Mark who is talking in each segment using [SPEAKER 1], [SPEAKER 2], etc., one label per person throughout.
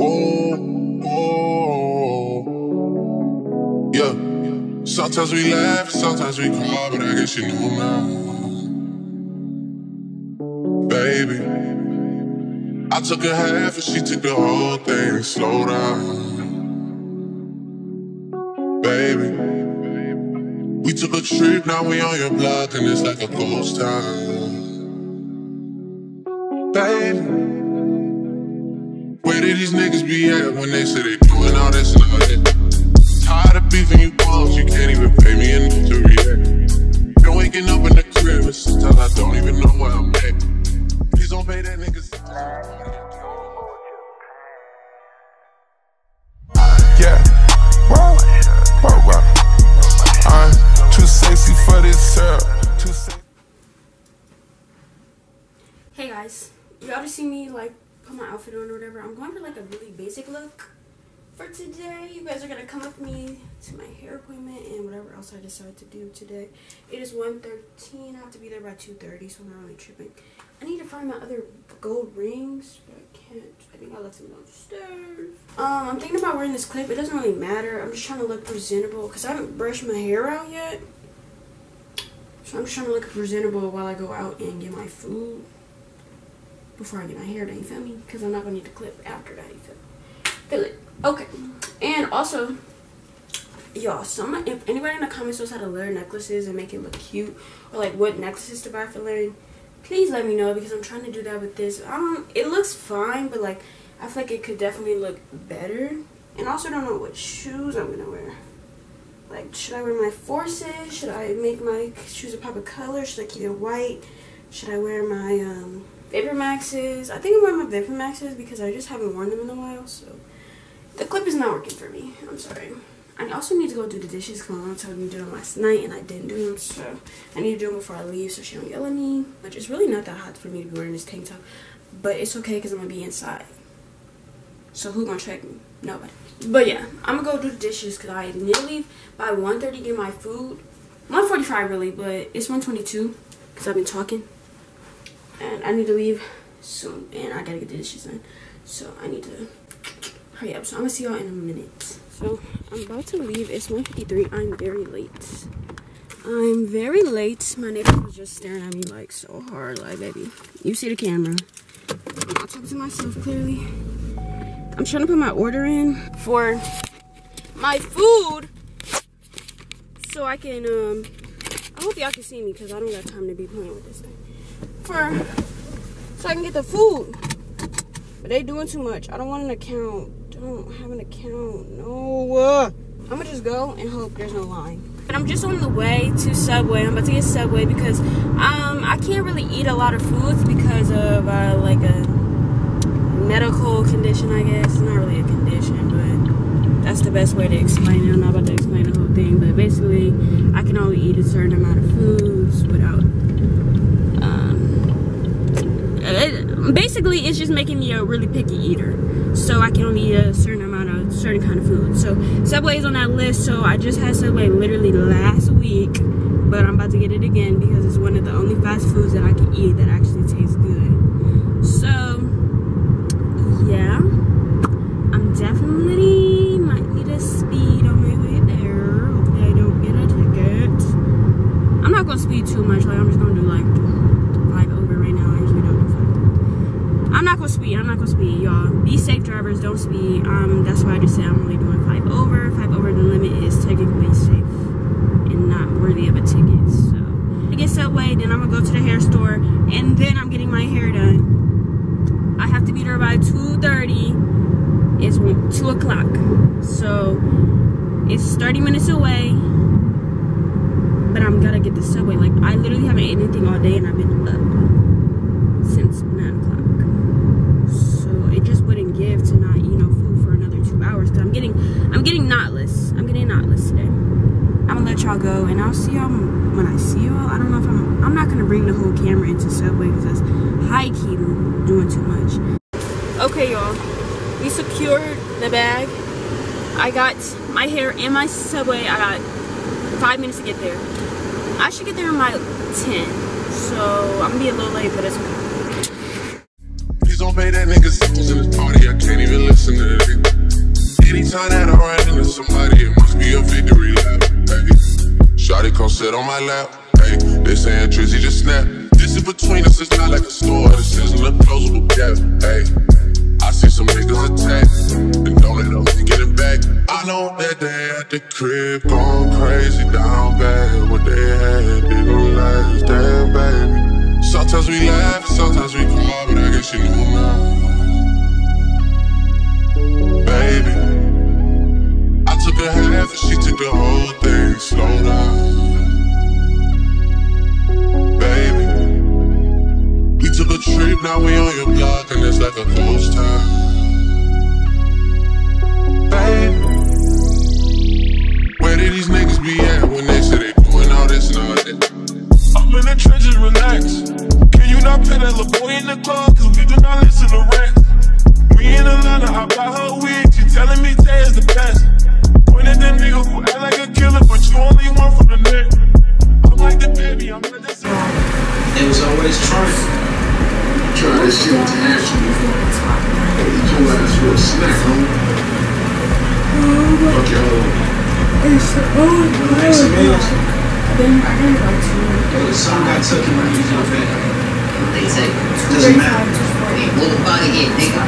[SPEAKER 1] Oh, oh. Yeah. Sometimes we laugh, sometimes we cry, but I guess you know now. Baby. I took a half and she took the whole thing. Slow down. Baby. We took a trip, now we on your block, and it's like a ghost town. Baby. Be at when they say they doing all this and all that? Tired of beefing you bums, you can't even pay me enough to react. Been waking up in the crib and sometimes I don't even know where I'm at. Please don't pay that nigga.
[SPEAKER 2] Outfit on or whatever. I'm going for like a really basic look for today. You guys are gonna come with me to my hair appointment and whatever else I decide to do today. It is 1.13. I have to be there by 2.30, so I'm not really tripping. I need to find my other gold rings, but I can't. I think I left them downstairs. Um, I'm thinking about wearing this clip. It doesn't really matter. I'm just trying to look presentable because I haven't brushed my hair out yet. So I'm just trying to look presentable while I go out and get my food before I get my hair done, you feel me? Because I'm not going to need to clip after that, you feel me? Feel it. Okay. And also, y'all, someone, if anybody in the comments knows how to layer necklaces and make it look cute, or like what necklaces to buy for layering, please let me know because I'm trying to do that with this. Um, it looks fine, but like, I feel like it could definitely look better. And also don't know what shoes I'm going to wear. Like, should I wear my forces? Should I make my shoes a pop of color? Should I keep it white? Should I wear my, um, Vapor Maxes. I think I'm wearing my Vapor Maxes because I just haven't worn them in a while. So the clip is not working for me. I'm sorry. I also need to go do the dishes because my mom told me to do them last night and I didn't do them. So I need to do them before I leave so she don't yell at me. Which is really not that hot for me to be wearing this tank top. But it's okay because I'm going to be inside. So who going to check me? Nobody. But yeah, I'm going to go do the dishes because I need to leave by 1.30 to get my food. 1.45 really, but it's 1.22 because I've been talking and I need to leave soon and I gotta get the dishes done. So I need to hurry up. So I'm gonna see y'all in a minute. So I'm about to leave. It's 1:53. I'm very late. I'm very late. My neighbor was just staring at me like so hard. Like baby you see the camera. I'm talking to myself clearly. I'm trying to put my order in for my food so I can um I hope y'all can see me because I don't got time to be playing with this thing for so I can get the food. But they doing too much. I don't want an account. Don't have an account. No. I'm gonna just go and hope there's no line. And I'm just on the way to Subway. I'm about to get Subway because um I can't really eat a lot of foods because of uh, like a medical condition. I guess it's not really a condition, but that's the best way to explain it. I'm not about to explain the whole thing, but basically I can only eat a certain amount of foods without it, basically it's just making me a really picky eater. So i can only eat a certain amount of certain kind of food. So subway is on that list so i just had subway literally last week but i'm about to get it again because it's one of the only fast foods that i can eat that actually tastes good so yeah i'm definitely might need a speed on my way there hopefully i don't get a ticket i'm not gonna speed too much like i'm just gonna do like Speed. I'm not gonna speed, y'all. Be safe, drivers. Don't speed. Um, that's why I just said I'm only doing five over. Five over the limit is technically safe and not worthy of a ticket. So I get Subway, then I'm gonna go to the hair store, and then I'm getting my hair done. I have to be there by 2:30. It's two o'clock, so it's 30 minutes away. But I'm gonna get the Subway. Like I literally haven't eaten anything all day, and I've been up since nine o'clock it just wouldn't give to not eat no food for another two hours because I'm getting I'm getting knotless. I'm gonna let y'all go and I'll see y'all when I see y'all. I don't know if I'm I'm not gonna bring the whole camera into Subway because that's high key doing too much. Okay y'all, we secured the bag. I got my hair in my Subway. I got five minutes to get there. I should get there in my 10. So I'm gonna be a little late, but it's okay Please
[SPEAKER 1] don't pay that nigga in this party. I can't even listen to Anytime that I run into somebody, it must be a victory lap. Hey. Shotty come sit on my lap. Hey. They say Drizzy just snap. This is between us, it's not like a store. This isn't a closable gap. Hey. I see some niggas attack and don't let them get it back. I know that they at the crib going crazy down bad. What they had didn't last, damn baby. Sometimes we laugh, sometimes we cry, but I guess you know now.
[SPEAKER 3] In the club? Cause we do not listen to rap. We in Atlanta, I buy her wig. She telling me Tay is the best. Point at that nigga who act like a killer, but you only one from the neck. I'm like the baby, I'm not the same.
[SPEAKER 4] It was always trying.
[SPEAKER 5] Try this shit to ask you. Hey, eat your ass for a snack, homie. Fuck your hoe.
[SPEAKER 4] Make some meals.
[SPEAKER 2] Then I didn't go to
[SPEAKER 4] Yo, the got took in my use your bed.
[SPEAKER 6] They say,
[SPEAKER 4] Doesn't matter.
[SPEAKER 6] hey, pull the body in, nigga.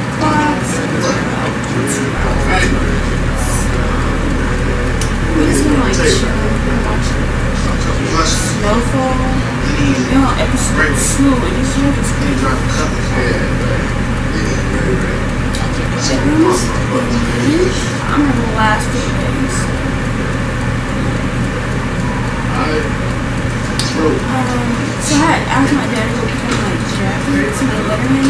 [SPEAKER 2] We just been like chilling and watching
[SPEAKER 4] Plus,
[SPEAKER 2] Snowfall.
[SPEAKER 4] you
[SPEAKER 2] know, episode two, and this year was
[SPEAKER 4] you need to drop a couple.
[SPEAKER 2] Like, when was it? I remember the last few days.
[SPEAKER 5] Alright. Bro,
[SPEAKER 2] Um, so I had asked my dad to go pick up my jacket to the Letterman,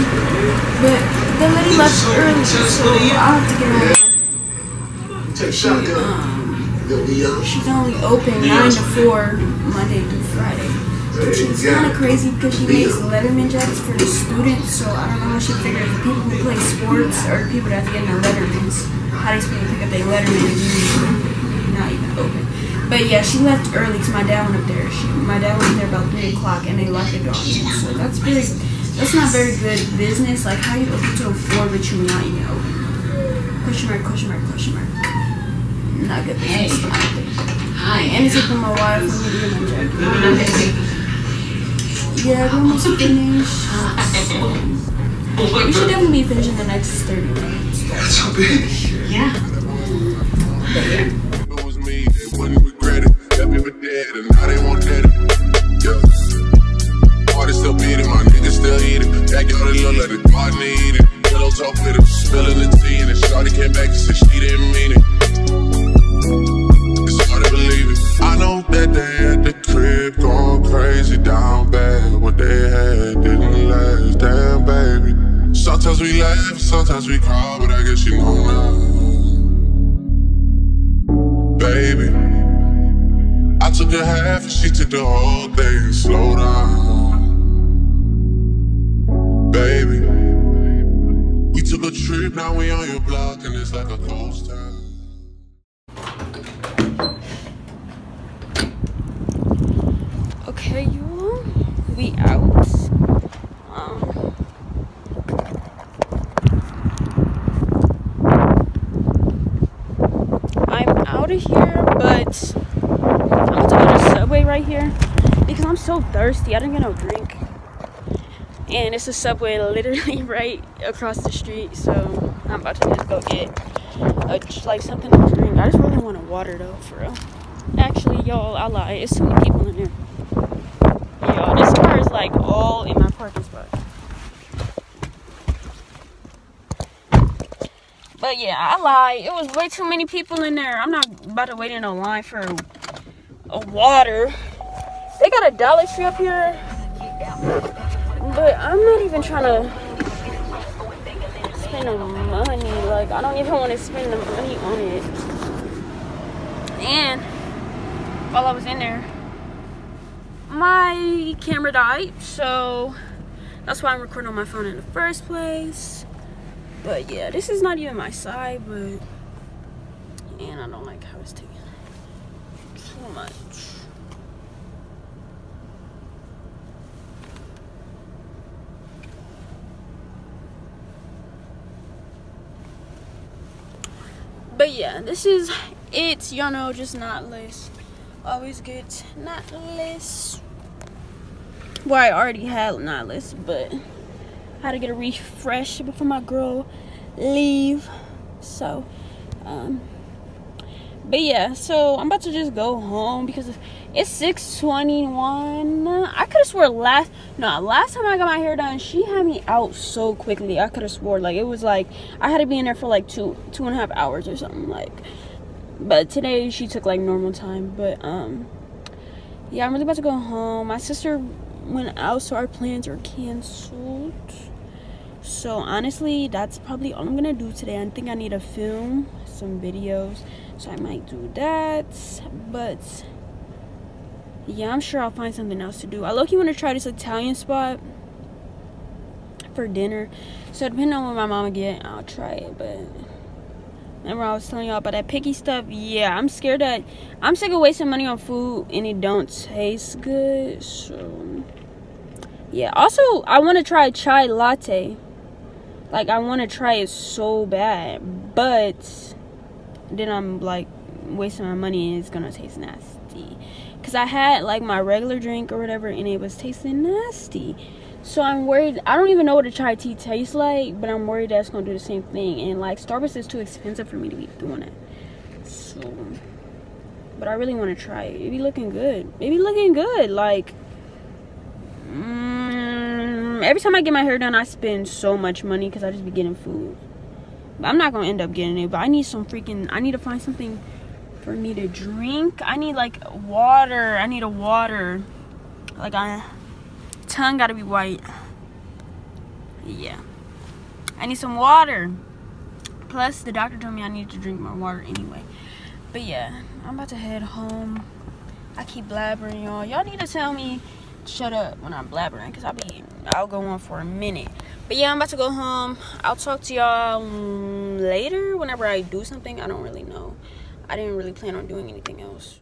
[SPEAKER 2] but the lady left early, so I'll have to get her.
[SPEAKER 5] take a shotgun. Yo, we young.
[SPEAKER 2] She's only open 9 to 4, Monday through Friday. Which is kind of crazy because she makes Letterman jackets for the students, so I don't know how she figures the people who play sports or the people that get in their Lettermans, how they supposed to pick up their Letterman and not even open. But yeah, she left early because my dad went up there. She, my dad went up there about 3 o'clock and they locked the door on. So that's very, that's not very good business. Like, how you open till 4 but you not even open? Question mark, question mark, question mark. Not good business. I don't think.
[SPEAKER 6] Hi.
[SPEAKER 2] And it's for my wife for me to get my jacket. Yeah, we're almost finished. We should definitely be finished in the next 30 minutes.
[SPEAKER 5] That's so big.
[SPEAKER 6] Yeah.
[SPEAKER 1] If Sometimes we laugh, sometimes we cry, but I guess you know now baby. I took a half and she took the whole thing. Slow down, baby. We took a trip, now we on your block, and it's like a ghost town.
[SPEAKER 2] Okay, you we out. Um, I'm out of here, but I'm about to go to Subway right here because I'm so thirsty. I didn't get no drink, and it's a Subway literally right across the street. So I'm about to just go get a, like something to drink. I just really want a water though, for real. Actually, y'all, I lie. It's too many people in there. Yeah, this car is like all in my parking spot. But yeah, I lied. It was way too many people in there. I'm not about to wait in a line for a, a water. They got a Dollar Tree up here. But I'm not even trying to spend the money. Like, I don't even want to spend the money on it. And while I was in there, my camera died, so that's why I'm recording on my phone in the first place. But yeah, this is not even my side, but and I don't like how it's taking too much. But yeah, this is it. Y'all know, just knotless always get knotless. Well, I already had knotless, but I had to get a refresh before my girl leave. So, um, but yeah, so I'm about to just go home because it's 6:21. I could have swore last no last time I got my hair done, she had me out so quickly. I could have swore like it was like I had to be in there for like two two and a half hours or something like. But today she took like normal time. But um, yeah, I'm really about to go home. My sister went out, so our plans are canceled. So honestly, that's probably all I'm gonna do today. I think I need to film some videos so I might do that. But yeah I'm sure I'll find something else to do. I look you want to try this Italian spot for dinner. So depending on what my mama get I'll try it but remember I was telling y'all about that picky stuff? Yeah I'm scared that I'm sick of wasting money on food and it don't taste good so yeah. Also I want to try chai latte like I want to try it so bad but then I'm like wasting my money and it's gonna taste nasty. Cause I had like my regular drink or whatever and it was tasting nasty. So I'm worried. I don't even know what a chai tea tastes like, but I'm worried that's gonna do the same thing. And like Starbucks is too expensive for me to be doing it. So, but I really want to try it. It be looking good. It be looking good. Like, mm, every time I get my hair done, I spend so much money because I just be getting food. I'm not gonna end up getting it, but I need some freaking. I need to find something for me to drink. I need like water. I need a water. Like I, tongue gotta be white. Yeah, I need some water. Plus, the doctor told me I need to drink more water anyway. But yeah, I'm about to head home. I keep blabbering, y'all. Y'all need to tell me shut up when I'm blabbering, cause I'll be I'll go on for a minute. But yeah, I'm about to go home. I'll talk to y'all later whenever I do something. I don't really know. I didn't really plan on doing anything else.